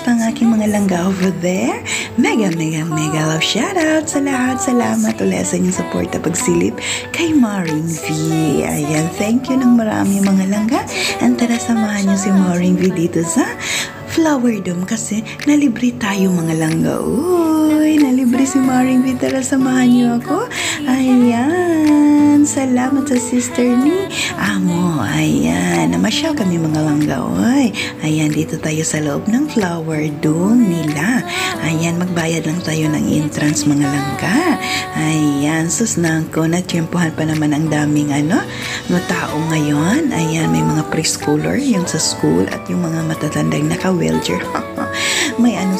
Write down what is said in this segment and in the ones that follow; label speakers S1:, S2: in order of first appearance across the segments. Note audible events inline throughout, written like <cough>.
S1: Kumusta ang aking mga langga over there? Mega, mega, mega love shoutout sa lahat. Salamat ulit sa inyong support at pagsilip kay Maureen V. Ayan, thank you ng marami mga langga. And tara samahan niyo si Maureen V dito sa Flower Dome kasi nalibre tayo mga langga. Uy, nalibre si Maureen V. Tara samahan niyo ako. Ayan, salamat sa sister ni Amo. Ayan, namasyal kami mga langga. Uy, ayan, dito tayo sa loob ng Flower Dome nila. Ayan, magbayad lang tayo ng entrance mga langga. Ayan, susnang ko, nagtiyempohan pa naman ang daming ano, mga tao ngayon. Ayan, may mga preschooler, yung sa school, at yung mga matatandang naka-wheelchair. <laughs>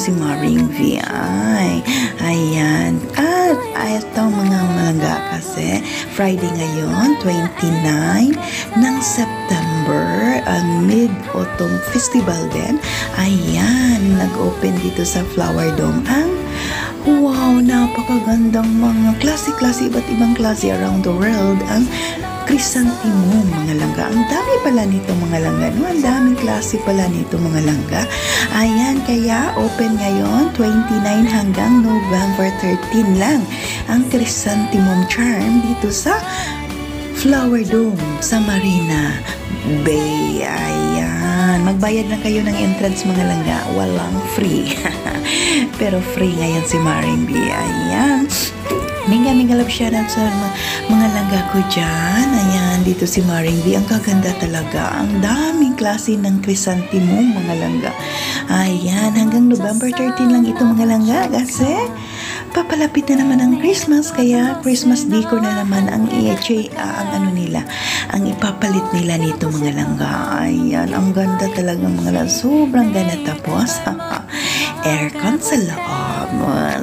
S1: si Maring V. Ay, ayan. At ito mga malangga kasi Friday ngayon, 29 ng September, ang Mid-Autumn Festival din. Ayan, nag-open dito sa Flower Dome ang Wow, napakagandang mga klase-klase, iba't ibang klase around the world. Ang Chrysanthemum, mga langga. Ang dami pala nito mga langga. No? Ang daming klase pala nito mga langga. Ayan, kaya open ngayon, 29 hanggang November 13 lang. Ang Chrysanthemum Charm dito sa Flower Dome sa Marina Bay. Ayan. Magbayad lang kayo ng entrance mga langga. Walang free. <laughs> Pero free ngayon si Maring B. Ayan. Mega love shoutout sa mga, mga langga ko dyan. Ayan, dito si Maring B. Ang kaganda talaga. Ang daming klase ng chrysanthemum mga langga. Ayan, hanggang November 13 lang ito mga langga. Kasi papalapit na naman ang Christmas. Kaya Christmas decor na naman ang EHA, uh, ang ano nila. Ang ipapalit nila nito mga langga. Ayan, ang ganda talaga mga langga. Sobrang ganda tapos. aircon sa loob.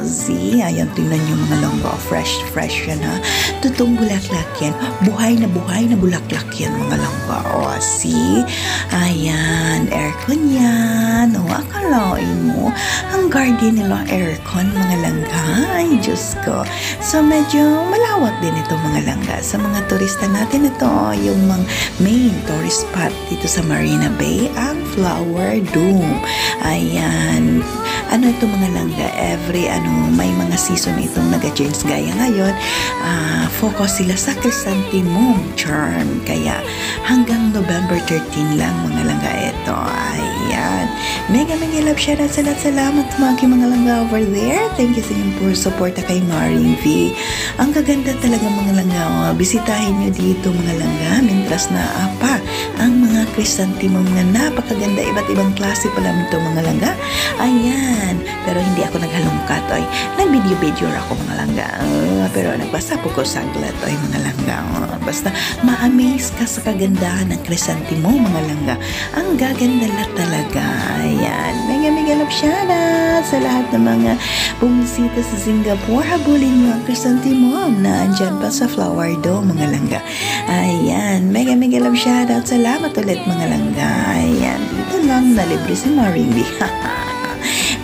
S1: See, ayan, tingnan nyo mga langga. Fresh, fresh yan ha. Tutong bulaklak yan. Buhay na buhay na bulaklak yan mga langga. O, see? Ayan, aircon yan. O, akalain mo, ang guardian nila aircon mga langga. Ay, Diyos ko. So, medyo malawak din ito mga langga. Sa mga turista natin ito, yung mga main tourist spot dito sa Marina Bay, ang Flower Dome. Ayan. Ano ito mga langga? Every ano, may mga season itong nag-change gaya ngayon. Uh, focus sila sa chrysanthemum charm. Kaya hanggang November 13 lang mga langga ito. Ayan. Mega mega love shoutout sa lahat. Salamat sa mga mga langga over there. Thank you sa inyong for support kay Maring V. Ang kaganda talaga mga langga. Oh. Bisitahin nyo dito mga langga. Mintras na apa ang mga chrysanthemum nga napakaganda. Iba't ibang klase pala nito mga langga. Ayan. Pero hindi ako naghalungkat. Oy. Nag-video-video ako mga langga. Uh, pero nagbasa po ko saglat. Oy mga langga. Uh, basta ma-amaze ka sa kagandahan ng chrysanthemum mga langga. Ang gaganda la talaga. Ayan. Mega mega love shoutout sa lahat ng mga bumisita sa Singapore. Habulin mo ang chrysanthemum na andyan pa sa Flower Dome mga langga. Ayan. Mega mega love shoutout. Salamat ulit mga langga. Ayan. Dito lang na libre si Marimbi. <laughs>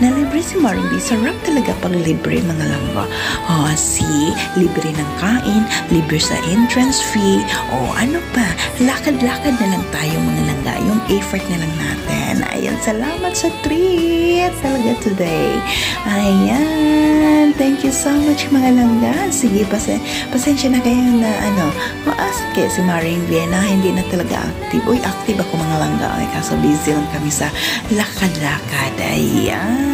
S1: na libre si Marimbi. Sarap talaga pag libre mga langga. Oh, see, libre ng kain, libre sa entrance fee, o oh, ano pa, lakad-lakad na lang tayo mga langga. Yung effort na lang natin. Ayan, salamat sa treat talaga today. Ayan, thank you so much mga langga. Sige, pasen pasensya na kayo na ano, maasat kayo si Maring Vienna, hindi na talaga active. Uy, active ako mga langga. Ay, kaso busy lang kami sa lakad-lakad. Ayan.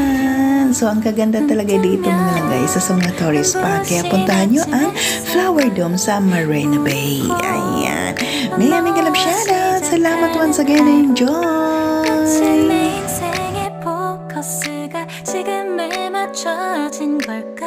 S1: So, ang kaganda talaga dito mga langga, isa sa mga tourist spot. Kaya puntahan nyo ang Flower Dome sa Marina Bay. Ayan. Mega mega love shoutout. Salamat once again. Enjoy!
S2: 맞춰진 걸까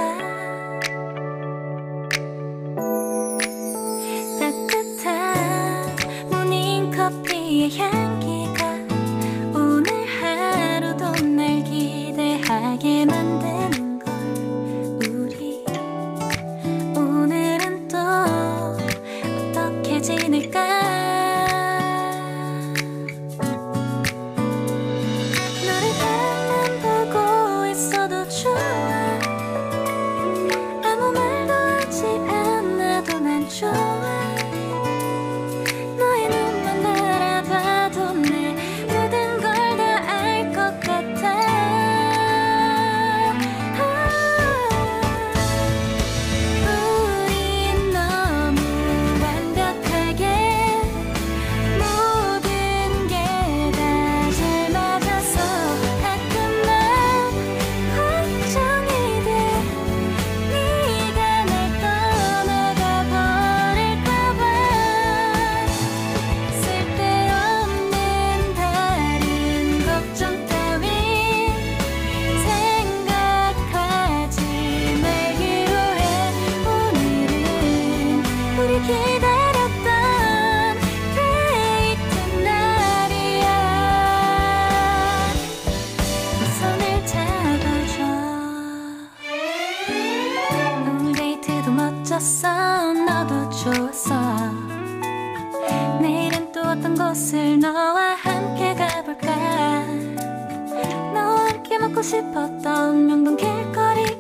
S2: 좋았어 너도 좋았어. 내일은 또 어떤 곳을 너와 함께 가볼까? 너와 함께 먹고 싶었던 명동 길거리